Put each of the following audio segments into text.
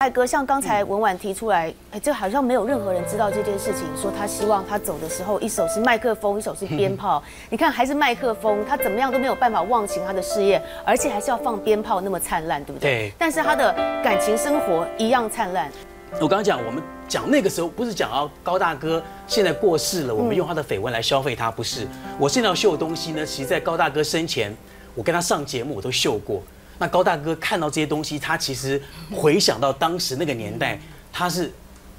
艾哥，像刚才文婉提出来，哎，这好像没有任何人知道这件事情。说他希望他走的时候，一手是麦克风，一手是鞭 炮。你看，还是麦克风，他怎么样都没有办法忘情他的事业，而且还是要放鞭炮那么灿烂，对不对？对。但是他的感情生活一样灿烂。我刚刚讲，我们讲那个时候不是讲啊，高大哥现在过世了，我们用他的绯闻来消费他，不是。我现在要秀的东西呢，其实在高大哥生前，我跟他上节目我都秀过。那高大哥看到这些东西，他其实回想到当时那个年代，他是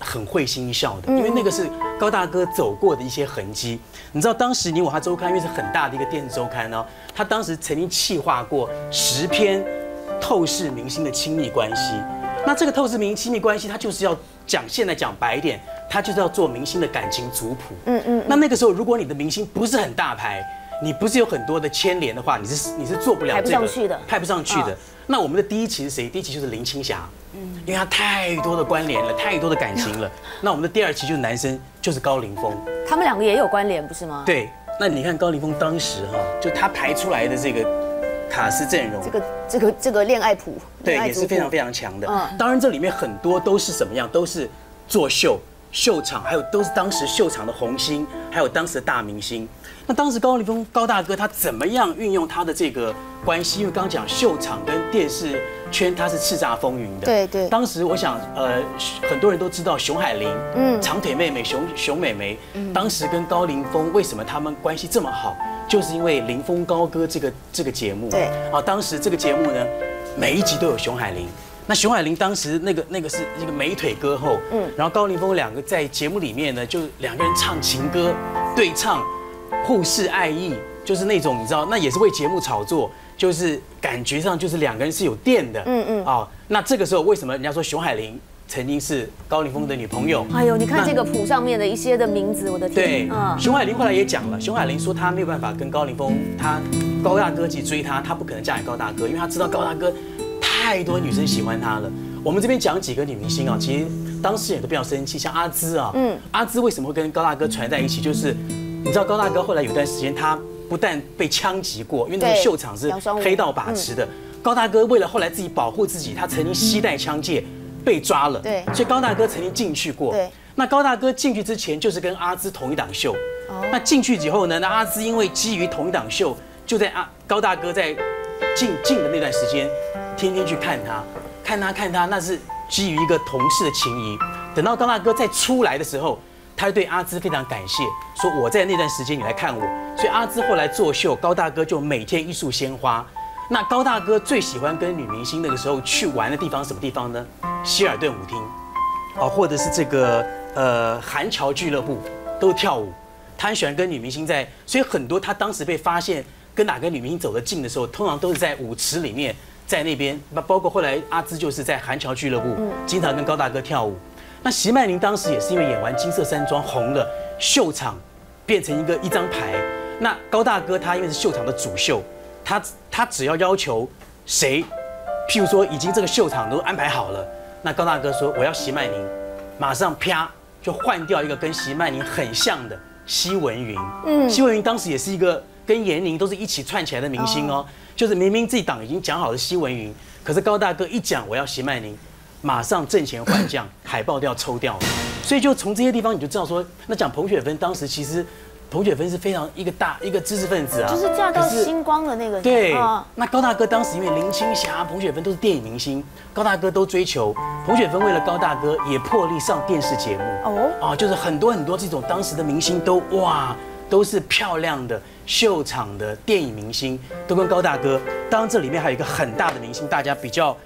很会心一笑的，因为那个是高大哥走过的一些痕迹。你知道当时《你我他周刊》因为是很大的一个电视周刊呢，他当时曾经企划过十篇透视明星的亲密关系。那这个透视明星亲密关系，他就是要讲现在讲白一点，他就是要做明星的感情族谱。嗯嗯。那那个时候，如果你的明星不是很大牌。你不是有很多的牵连的话，你是你是做不了这个，派不上去的，派不上去的。那我们的第一期是谁？第一期就是林青霞，嗯，因为她太多的关联了，太多的感情了。那我们的第二期就是男生，就是高凌风，他们两个也有关联，不是吗？对。那你看高凌风当时哈，就他排出来的这个卡斯阵容，这个这个这个恋爱谱，对，也是非常非常强的。嗯，当然这里面很多都是什么样，都是作秀。秀场还有都是当时秀场的红星，还有当时的大明星。那当时高凌风高大哥他怎么样运用他的这个关系？因为刚刚讲秀场跟电视圈他是叱咤风云的。对对。当时我想，呃，很多人都知道熊海林，嗯，长腿妹妹熊熊美眉，当时跟高凌风为什么他们关系这么好？就是因为《凌风高歌》这个这个节目。对。啊，当时这个节目呢，每一集都有熊海林。那熊海林当时那个那个是一个美腿歌后，嗯，然后高凌风两个在节目里面呢，就两个人唱情歌，对唱，互示爱意，就是那种你知道，那也是为节目炒作，就是感觉上就是两个人是有电的，嗯嗯，啊，那这个时候为什么人家说熊海林曾经是高凌风的女朋友？哎呦，你看这个谱上面的一些的名字，我的天，对，熊海林后来也讲了，熊海林说他没有办法跟高凌风，他高大哥去追她，他不可能嫁给高大哥，因为他知道高大哥。太多女生喜欢他了。我们这边讲几个女明星啊，其实当事人都比较生气，像阿芝啊，嗯，阿芝为什么会跟高大哥传在一起？就是你知道高大哥后来有段时间，他不但被枪击过，因为那个秀场是黑道把持的。高大哥为了后来自己保护自己，他曾经携带枪械被抓了。对，所以高大哥曾经进去过。对，那高大哥进去之前就是跟阿芝同一档秀。哦，那进去以后呢，那阿芝因为基于同一档秀，就在阿高大哥在进进的那段时间。天天去看他，看他看他，那是基于一个同事的情谊。等到高大哥再出来的时候，他对阿芝非常感谢，说我在那段时间你来看我。所以阿芝后来作秀，高大哥就每天一束鲜花。那高大哥最喜欢跟女明星那个时候去玩的地方什么地方呢？希尔顿舞厅，哦，或者是这个呃韩桥俱乐部，都跳舞。他很喜欢跟女明星在，所以很多他当时被发现跟哪个女明星走得近的时候，通常都是在舞池里面。在那边，那包括后来阿芝就是在韩桥俱乐部，经常跟高大哥跳舞。那席曼玲当时也是因为演完《金色山庄》红了，秀场变成一个一张牌。那高大哥他因为是秀场的主秀，他他只要要求谁，譬如说已经这个秀场都安排好了，那高大哥说我要席曼玲，马上啪就换掉一个跟席曼玲很像的奚文云。嗯，奚文云当时也是一个跟严宁都是一起串起来的明星哦。就是明明自己党已经讲好了西文云，可是高大哥一讲我要席曼宁，马上挣钱换将，海报都要抽掉了。所以就从这些地方你就知道说，那讲彭雪芬当时其实彭雪芬是非常一个大一个知识分子啊，就是嫁到星光的那个。对，那高大哥当时因为林青霞、彭雪芬都是电影明星，高大哥都追求彭雪芬，为了高大哥也破例上电视节目。哦，啊，就是很多很多这种当时的明星都哇。都是漂亮的秀场的电影明星，都跟高大哥。当然，这里面还有一个很大的明星，大家比较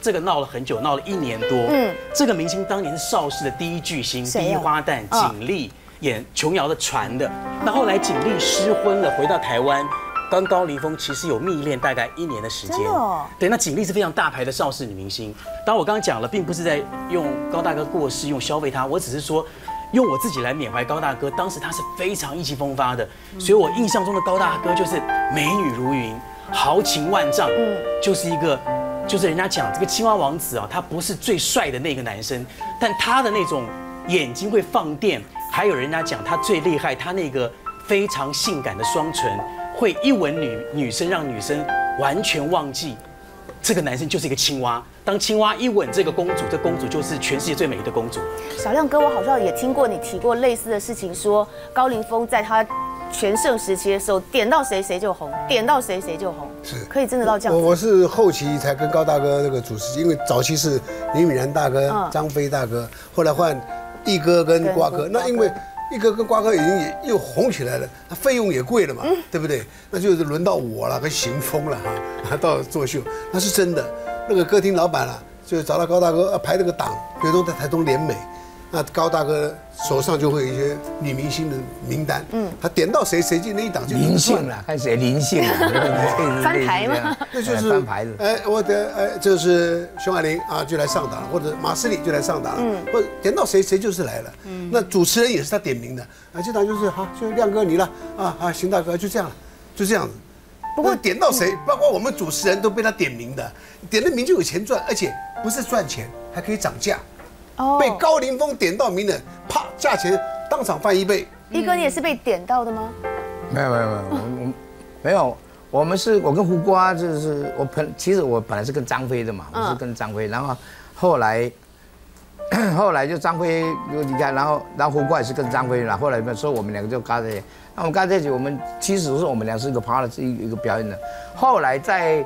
这个闹了很久，闹了一年多。嗯，这个明星当年是邵氏的第一巨星，第一花旦景丽，演琼瑶的船的。那后来景丽失婚了，回到台湾，跟高凌风其实有蜜恋大概一年的时间。对，那景丽是非常大牌的邵氏女明星。当然，我刚刚讲了，并不是在用高大哥过世用消费他，我只是说。用我自己来缅怀高大哥，当时他是非常意气风发的，所以我印象中的高大哥就是美女如云，豪情万丈，嗯，就是一个，就是人家讲这个青蛙王子啊，他不是最帅的那个男生，但他的那种眼睛会放电，还有人家讲他最厉害，他那个非常性感的双唇会一吻女女生，让女生完全忘记这个男生就是一个青蛙。当青蛙一吻这个公主，这公主就是全世界最美的公主。小亮哥，我好像也听过你提过类似的事情，说高凌风在他全盛时期的时候，点到谁谁就红，点到谁谁就红，是可以真的到这样。我我是后期才跟高大哥那个主持，因为早期是李敏然大哥嗯、张飞大哥，后来换一哥跟瓜哥。跟瓜哥那因为一哥跟瓜哥已经也又红起来了，那费用也贵了嘛，对不对？那就是轮到我了，跟行风了哈，到作秀，那是真的。那个歌厅老板了，就找到高大哥呃排那个档，比如说在台东联美。那高大哥手上就会有一些女明星的名单，嗯，他点到谁谁进那一档就灵算性了，看谁灵性了，翻牌嘛那就是翻牌子。哎，我的哎，就是熊海林啊，就来上档了，或者马思里就来上档了，或者点到谁谁就是来了。嗯那主持人也是他点名的啊，这档就是好，就亮哥你了啊啊，邢大哥就这样了，就这样子。不过点到谁，包括我们主持人都被他点名的，点了名就有钱赚，而且不是赚钱，还可以涨价。哦被高凌风点到名的，啪，价钱当场翻一倍。一哥，你也是被点到的吗？没有没有没有，我我没有，我们是我跟胡瓜就是我朋其实我本来是跟张飞的嘛，我是跟张飞，然后后来后来就张飞又离开，然后然后胡瓜也是跟张飞了，后来所以我们两个就嘎在一起，那我们嘎在一起，我们其实是我们俩是一个 partner，是一个一个表演的，后来在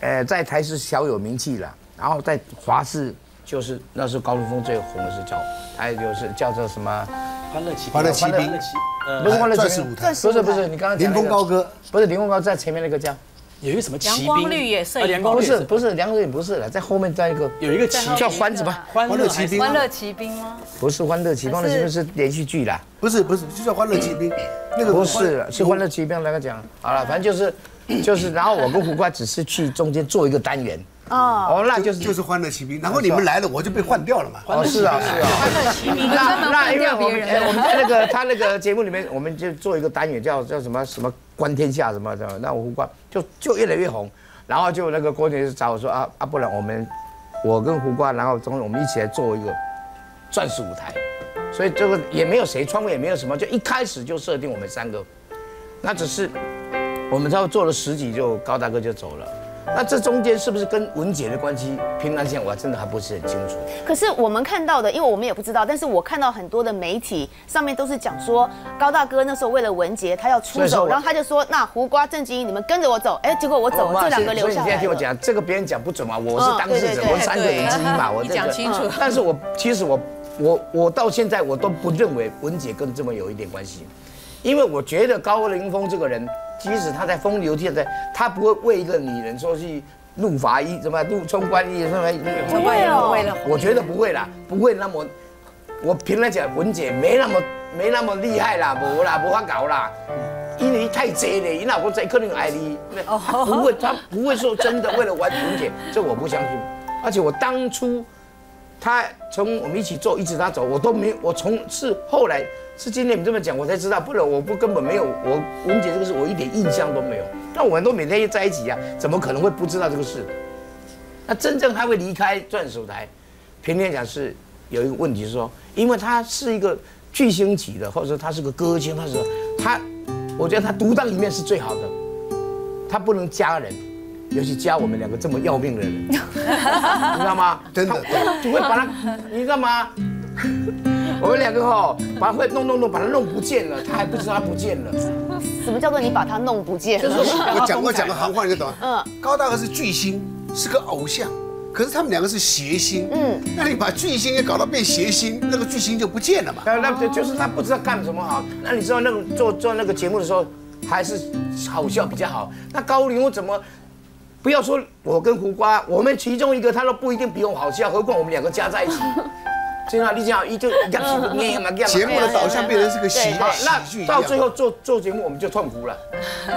呃在台视小有名气了，然后在华视就是那时候高凌风最红的是叫，还有就是叫做什么？欢乐奇欢乐奇兵不是欢乐奇兵不是不是，你刚刚讲那个林峰高歌，不是林峰高在前面那个叫，有一个什么骑兵，阳光绿野摄影啊阳光不绿。野摄是不是梁子也不是了，在后面在一个有一个骑叫欢什么？欢欢乐骑兵。欢乐骑兵吗？不是欢乐骑，欢乐是不是连续剧啦，不是不是，就叫欢乐骑兵，那个不是是欢乐骑兵那个讲。好了，反正就是就是，然后我跟胡瓜只是去中间做一个单元哦，哦，那就是就是欢乐骑兵，然后你们来了，我就被换掉了嘛。哦是啊是啊。欢乐骑兵那换因为我们掉别人哎我们在那个他那个节目里面，我们就做一个单元叫叫什么什么观天下什么的，那我胡瓜就就越来越红，然后就那个郭姐就找我说啊啊，不然我们我跟胡瓜，然后中我们一起来做一个钻石舞台，所以这个也没有谁创也没有什么，就一开始就设定我们三个，那只是我们差不多做了十几就高大哥就走了。那这中间是不是跟文姐的关系？平安讲我真的还不是很清楚。可是我们看到的，因为我们也不知道，但是我看到很多的媒体上面都是讲说，高大哥那时候为了文杰，他要出手，然后他就说，那胡瓜、郑经你们跟着我走，哎，结果我走了，这两个留所以你现在。听我讲，这个别人讲不准嘛，我是当事者，我三个人之一嘛，我你这个讲清楚嗯 但是我其实我我我到现在我都不认为文姐跟这么有一点关系，因为我觉得高凌风这个人，即使他在风流倜傥，他不会为一个女人说去入法医什么入冲关医什么，不会哦，为了我觉得不会啦，不会那么。我平来讲，文姐没那么没那么厉害啦，无啦，无法搞啦，因为太贼了，你老公贼可能爱你，不会，他不会说真的为了玩文姐，这我不相信。而且我当初他从我们一起做，一直他走，我都没，我从是后来是今天你这么讲，我才知道，不然我不根本没有我文姐这个事，我一点印象都没有。那我们都每天在一起啊，怎么可能会不知道这个事？那真正他会离开转手台，平天讲是有一个问题是说，因为他是一个巨星级的，或者说他是个歌星，他是他，我觉得他独当一面是最好的，他不能加人，尤其加我们两个这么要命的人，你知道吗？真的他就会把他，你知道吗？我们两个哈，把他会弄弄弄，把他弄不见了，他还不知道他不见了。什么叫做你把他弄不见了？就是我讲我讲个 行话你就懂。嗯嗯，高大哥是巨星，是个偶像，可是他们两个是谐星。嗯，那你把巨星也搞到变谐星，那个巨星就不见了嘛。那那就是他不知道干什么好。那你知道那个做做那个节目的时候，还是好笑比较好。那高凌我怎么？不要说我跟胡瓜，我们其中一个他都不一定比我好笑，何况我们两个加在一起。真的，你讲一就讲起念嘛讲。节目的导向变成是个喜剧一样到最后做做节目我们就痛苦了。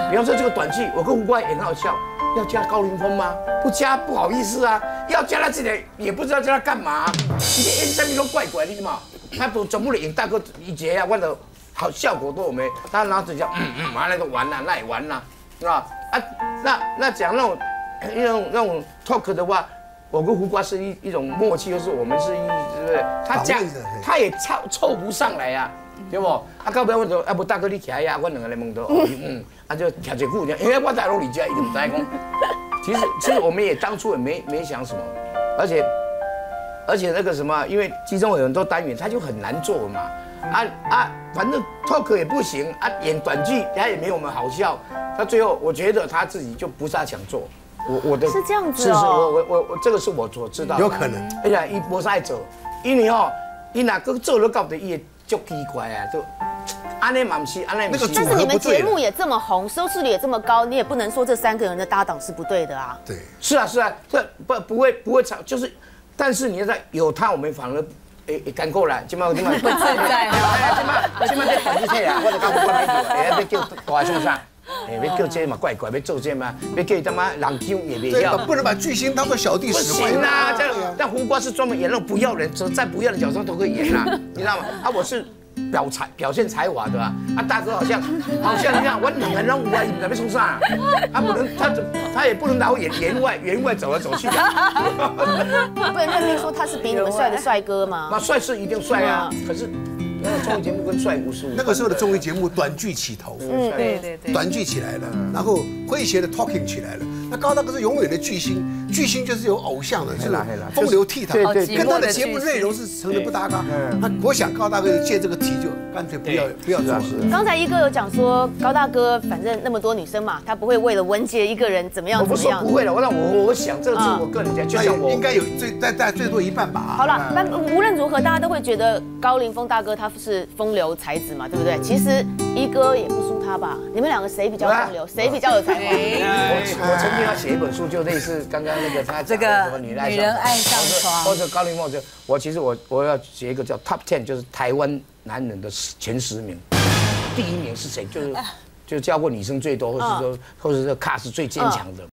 比方说这个短剧，我跟胡瓜也很好笑，要加高凌风吗？不加不好意思啊，要加他自己也不知道加他干嘛，你演什么都怪怪的嘛。他不总不能演大哥一节啊，为了好效果都有没？他拿着讲嗯嗯，完了就完了，那也完了，是吧？啊，那那讲那种那种那种 talk 的话。我跟胡瓜是一一种默契，就是我们是一，对不对？他讲他也凑凑不上来呀、对不？啊，到尾我就啊，不大哥你徛呀，我两个来问到，哦嗯，啊就徛一句，因为我在楼里家一直不知讲。其实其实我们也当初也没没想什么，而且而且那个什么，因为其中有很多单元，他就很难做嘛。啊啊，反正 talk 也不行啊，演短剧他也没有我们好笑。他最后我觉得他自己就不大想做。我我的是这样子哦。是是，我我我我这个是我所知道。有可能。哎呀，伊无爱做，因为吼，伊若个做了到的伊会足奇怪啊，就安尼嘛不是，安尼不是。那个但是你们节目也这么红，收视率也这么高，你也不能说这三个人的搭档是不对的啊。对，是啊是啊，这不不会不会吵，就是，但是你要在有他，我们反而诶诶赶过来，今麦今麦不自在哦。今麦今麦在短剧体啊，我就讲我关没住，哎要叫大兄啥，哎要叫这嘛怪怪，要做这嘛，要叫他妈人抢也别对，要。不能把巨星当做小弟使唤行啊，这样但胡瓜是专门演那种不要人，再不要的角色都可以演啊，你知道吗？啊，我是表才表现才华的啊，啊大哥好像好像这样，我两个人我也不知道要冲上，他不能他他也不能拿我演员外员外走来走去的，不能认定说他是比你们帅的帅哥吗 那？帅是一定帅啊，可是那个综艺节目跟帅无十五。那个时候的综艺节目短剧起头，嗯，对对对，短剧起来了，然后诙谐的 talking 起来了。那高大哥是永远的巨星，巨星就是有偶像的，是吧嘿啦？风流倜傥，对对跟他的节目内容是成的不搭嘎。那我想高大哥就借这个题，就干脆不要不要做了。刚才一哥有讲说，高大哥反正那么多女生嘛，他不会为了文杰一个人怎么样怎么样。说不会了，我让我我想这个是我个人讲，就那像我应该有最大大最多一半吧。好了，但无论如何，大家都会觉得高凌风大哥他是风流才子嘛，对不对？其实一哥也不输他吧？你们两个谁比较风流，谁比较有才华？我我曾经要写一本书，就类似刚刚那个他这个女人爱上床。或者或者高凌梦，就我其实我我要写一个叫 Top Ten，就是台湾男人的前十名，第一名是谁？就是就教过女生最多，或者说或者是 cast 最坚强的。